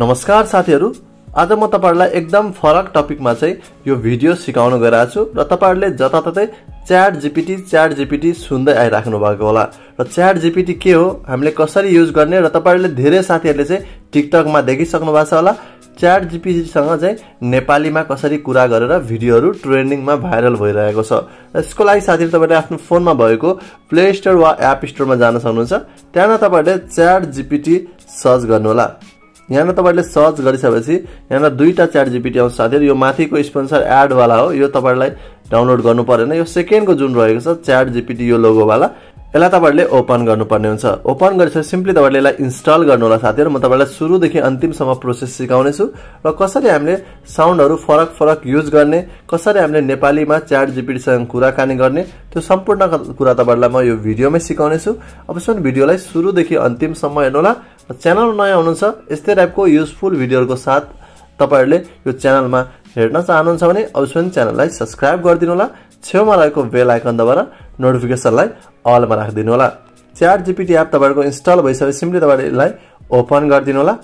नमस्कार साथीहरू। आज म तपाईँहरूलाई एकदम फरक टपिकमा चाहिँ यो भिडियो सिकाउन गइरहेको छु र तपाईँहरूले जताततै च्याट जिपिटी च्याट जिपिटी सुन्दै आइराख्नु भएको होला। र च्याट जिपिटी के हो हामीले कसरी युज गर्ने र तपाईँहरूले धेरै साथीहरूले चाहिँ टिकटकमा देखिसक्नु भएको छ होला। च्याट जिपिटीसँग चाहिँ नेपालीमा कसरी कुरा गरेर भिडियोहरू ट्रेन्डिङमा भाइरल भइरहेको छ। यसको लागि साथीहरू तपाईँले आफ्नो फोनमा भएको प्ले स्टोर वा एप स्टोरमा जान सक्नुहुन्छ। त्यहाँबाट तपाईँहरूले च्याट जिपिटी सर्च गर्नुहोला यहाँनिर तपाईँले सर्च गरिसकेपछि यहाँनिर दुईवटा च्याट जिपिटी आउँछ साथीहरू यो माथिको स्पोन्सर एडवाला हो। यो तपाईँलाई डाउनलोड गर्नु परेन। यो सेकेन्डको जुन रहेको छ च्याट जिपिटी यो लोगोवाला यसलाई तपाईँहरूले ओपन गर्नुपर्ने हुन्छ। ओपन गरिसकेपछि सिम्पली तपाईँले यसलाई इन्स्टल गर्नु होला साथीहरू म तपाईँलाई सुरुदेखि अन्तिमसम्म प्रोसेस सिकाउनेछु। र कसरी हामीले साउन्डहरू फरक फरक युज गर्ने कसरी हामीले नेपालीमा च्याट जिपिटीसँग कुराकानी गर्ने त्यो सम्पूर्ण कुरा तपाईँहरूलाई म यो भिडियोमै सिकाउनेछु। अवश्य भिडियोलाई सुरुदेखि अन्तिमसम्म हेर्नुहोला। च्यानल नयाँ हुनुहुन्छ यस्तै टाइपको युजफुल भिडियोहरूको साथ तपाईँहरूले यो च्यानलमा हेर्न चाहनुहुन्छ भने अवश्य च्यानललाई सब्सक्राइब गरिदिनु होला छेउमा रहेको बेल आइकन दबाएर नोटिफिकेसनलाई अलमा राखिदिनु होला च्याट जिपिटी एप तपाईँहरूको इन्स्टल भइसकेपछि सिम्पली तपाईँले यसलाई ओपन गरिदिनु होला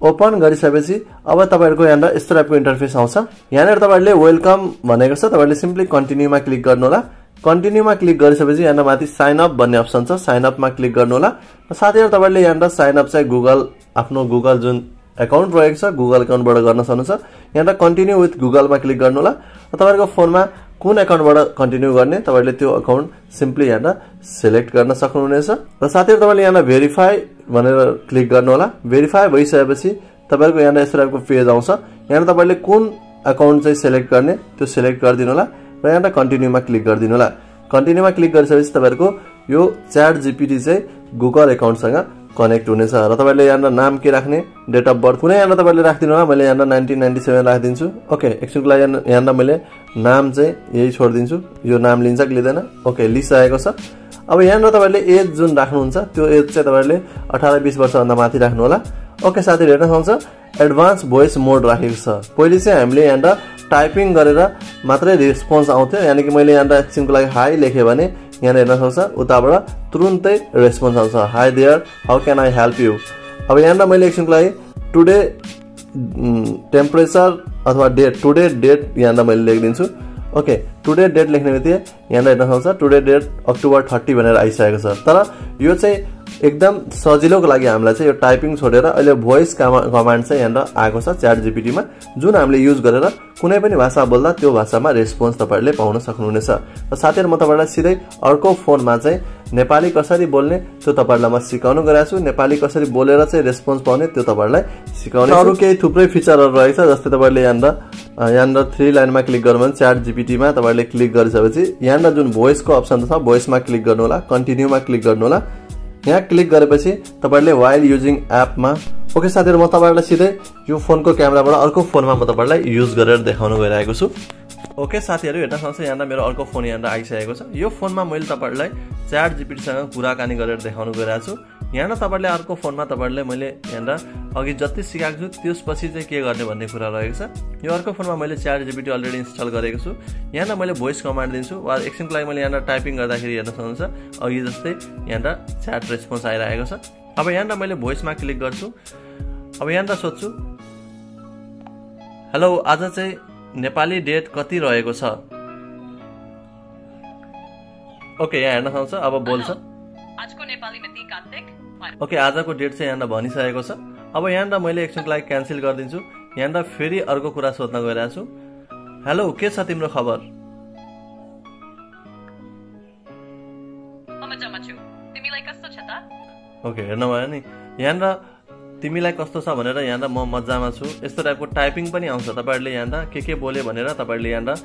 ओपन गरिसकेपछि अब तपाईँहरूको यहाँनिर यस्तो टाइपको इन्टरफेस आउँछ। यहाँनिर तपाईँहरूले वेलकम भनेको छ तपाईँले सिम्पली कन्टिन्यूमा क्लिक गर्नु होला कन्टिन्यूमा क्लिक गरिसकेपछि यहाँनिर माथि साइन अप भन्ने अप्सन छ। साइन अपमा क्लिक गर्नु होला साथीहरू तपाईँले यहाँनिर साइन अप चाहिँ गुगल आफ्नो गुगल जुन एकाउन्ट रहेको छ गुगल एकाउन्टबाट गर्न सक्नुहुन्छ। यहाँनिर कन्टिन्यू विथ गुगलमा क्लिक गर्नु होला तपाईँहरूको फोनमा कुन एकाउन्टबाट कन्टिन्यू गर्ने तपाईँले त्यो अकाउन्ट सिम्पली यहाँनिर सेलेक्ट गर्न सक्नुहुनेछ। र साथीहरू तपाईँले यहाँनिर भेरिफाई भनेर क्लिक गर्नु होला भेरिफाई भइसकेपछि तपाईँहरूको यहाँनिर यस्तो टाइपको पेज आउँछ। यहाँनिर तपाईँले कुन एकाउन्ट चाहिँ सेलेक्ट गर्ने त्यो सेलेक्ट गरिदिनु होला र यहाँनिर कन्टिन्यूमा क्लिक गरिदिनु होला कन्टिन्यूमा क्लिक गरिसकेपछि तपाईँहरूको यो च्याट जिपिटी चाहिँ गुगल एकाउन्टसँग कनेक्ट र तपाईँले यहाँनिर नाम के राख्ने डेट अफ बर्थ कुनै यहाँनिर तपाईँले राखिदिनु मैले यहाँनिर नाइन्टिन नाइन्टी सेभेन राखिदिन्छु। ओके एकछिनको लागि यहाँनिर मैले नाम चाहिँ यही छोडिदिन्छु। यो नाम लिन्छ कि लिँदैन? ओके लिइसकेको छ। अब यहाँनिर तपाईँले एज जुन राख्नुहुन्छ, त्यो एज चाहिँ तपाईँले अठार, बिस वर्षभन्दा माथि राख्नु ओके साथीहरू हेर्न सक्नुहुन्छ एडभान्स भोइस मोड राखेको छ। पहिले चाहिँ हामीले यहाँनिर टाइपिङ गरेर मात्रै रेस्पोन्स आउँथ्यो। यानि कि मैले यहाँनिर एकछिनको लागि हाई लेखेँ भने यहाँनिर हेर्न सक्छ उताबाट तुरुन्तै रेस्पोन्स आउँछ। Hi there how can I help you? अब यहाँनिर मैले एकछिनको लागि टुडे टेम्परेचर अथवा डेट टुडे डेट यहाँनिर मैले लेखिदिन्छु। ओके टुडे डेट लेख्ने बित्तिकै यहाँनिर हेर्न सक्छ टुडे डेट अक्टोबर थर्टी भनेर आइसकेको छ। तर यो चाहिँ एकदम सजिलोको लागि हामीलाई चाहिँ यो टाइपिङ छोडेर अहिले भोइस कमान्ड चाहिँ यहाँनिर आएको छ च्याट जिपिटीमा जुन हामीले युज गरेर कुनै पनि भाषा बोल्दा त्यो भाषामा रेस्पोन्स तपाईँहरूले पाउन सक्नुहुनेछ। र साथीहरू म तपाईँलाई सिधै अर्को फोनमा चाहिँ नेपाली कसरी बोल्ने त्यो तपाईँहरूलाई म सिकाउनु गइरहेको छु। नेपाली कसरी बोलेर चाहिँ रेस्पोन्स पाउने त्यो तपाईँहरूलाई सिकाउने अरू केही थुप्रै फिचरहरू रहेछ जस्तै तपाईँले यहाँनिर यहाँनिर थ्री लाइनमा क्लिक गर्नु भने च्याट जिपिटीमा तपाईँले क्लिक गरिसकेपछि यहाँनिर जुन भोइसको अप्सन छ भोइसमा क्लिक गर्नु होला कन्टिन्यूमा क्लिक गर्नु होला यहाँ क्लिक गरेपछि तपाईँहरूले वाइल युजिङ एपमा ओके साथीहरू म तपाईँहरूलाई सिधै यो फोनको क्यामेराबाट अर्को फोनमा म तपाईँहरूलाई युज गरेर देखाउनु गइरहेको छु। ओके साथीहरू हेर्न सक्छ यहाँनिर मेरो अर्को फोन यहाँनिर आइसकेको छ। यो फोनमा मैले तपाईँहरूलाई च्याट जिपिटीसँग कुराकानी गरेर देखाउनु गइरहेको छु। यहाँनिर तपाईँले अर्को फोनमा तपाईँहरूले मैले यहाँनिर अघि जति सिकाएको छु त्यसपछि चाहिँ के गर्ने भन्ने कुरा रहेको छ। यो अर्को फोनमा मैले च्याट जिपिटी अलरेडी इन्स्टल गरेको छु। यहाँनिर मैले भोइस कमान्ड दिन्छु। वा एकछिनको लागि मैले यहाँनिर टाइपिङ गर्दाखेरि हेर्न सक्नुहुन्छ। अघि जस्तै यहाँनिर च्याट रेस्पोन्स आइरहेको छ। अब यहाँनिर मैले भोइसमा क्लिक गर्छु। अब यहाँनिर सोध्छु। हेलो आज चाहिँ नेपाली डेट कति रहेको छ? ओके यहाँ हेर्न सक्छ अब बोल्छ। ओके आजको डेट चाहिँ यहाँनिर भनिसकेको छ। अब यहाँनिर मैले एकछिनको लागि क्यान्सल गरिदिन्छु। यहाँनिर फेरि अर्को कुरा सोध्न गइरहेको छु। हेलो के छ तिम्रो खबर? ओके हेर्नुभयो नि। यहाँनिर तिमीलाई कस्तो छ भनेर यहाँनिर म मजामा छु। यस्तो टाइपको टाइपिङ पनि आउँछ। तपाईँहरूले यहाँनिर के के बोल्यो भनेर तपाईँहरूले यहाँनिर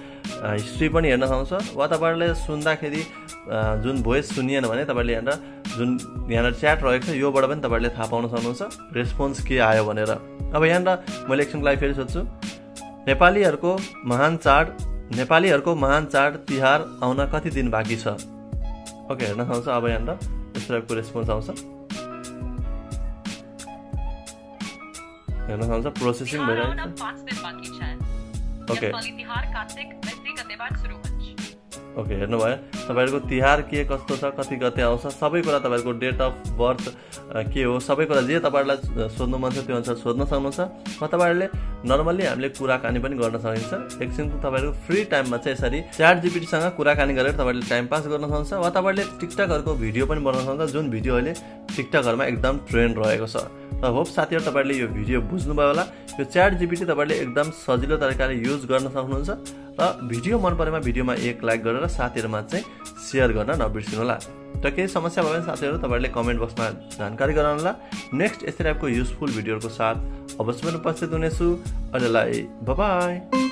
हिस्ट्री पनि हेर्न सक्नुहुन्छ वा तपाईँहरूले सुन्दाखेरि जुन भोइस सुनिएन भने तपाईँहरूले यहाँनिर जुन यहाँनिर च्याट रहेको छ योबाट पनि तपाईँहरूले थाहा पाउन सक्नुहुन्छ। रेस्पोन्स के आयो भनेर। अब यहाँनिर मैले एकछिनको लागि फेरि सोध्छु। नेपालीहरूको महान चाड नेपालीहरूको महान चाड तिहार आउन कति दिन बाँकी छ? ओके हेर्न सक्छ अब यहाँनिर यस्तो टाइपको रेस्पोन्स आउँछ। हेर्न सक्नुहुन्छ प्रोसेसिङ भइरहेको छ। ओके। ओके हेर्नुभयो। तपाईँहरूको तिहार के कस्तो छ कति गते आउँछ सबै कुरा तपाईँहरूको डेट अफ बर्थ के हो सबै कुरा जे तपाईँहरूलाई सोध्नु मन छ त्यो अनुसार सोध्न सक्नुहुन्छ। वा तपाईँहरूले नर्मल्ली हामीले कुराकानी पनि गर्न सकिन्छ। एकछिनको तपाईँहरूको फ्री टाइममा चाहिँ यसरी च्याट जिपिटीसँग कुराकानी गरेर तपाईँले टाइम पास गर्न सक्नुहुन्छ। वा तपाईँले टिकटकहरूको भिडियो पनि बनाउन सक्नुहुन्छ। जुन भिडियो अहिले टिकटकहरूमा एकदम ट्रेन्ड रहेको छ। र होप साथीहरू तपाईँहरूले यो भिडियो बुझ्नुभयो होला। यो च्याट जिपिटी तपाईँले एकदम सजिलो तरिकाले युज गर्न सक्नुहुन्छ र भिडियो मन परेमा भिडियोमा एक लाइक गरेर साथीहरूमा चाहिँ सेयर गर्न नबिर्सिनु होला र केही समस्या भयो भने साथीहरू तपाईँहरूले कमेन्ट बक्समा जानकारी गराउनुहोला नेक्स्ट यस्तै टाइपको युजफुल भिडियोहरूको साथ अवश्य पनि उपस्थित हुनेछु। अहिलेलाई बाई